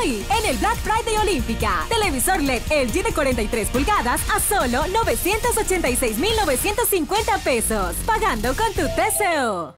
hoy en el Black Friday Olímpica. Televisor LED LG de 43 pulgadas a solo 986,950 pesos. Pagando con tu TCO.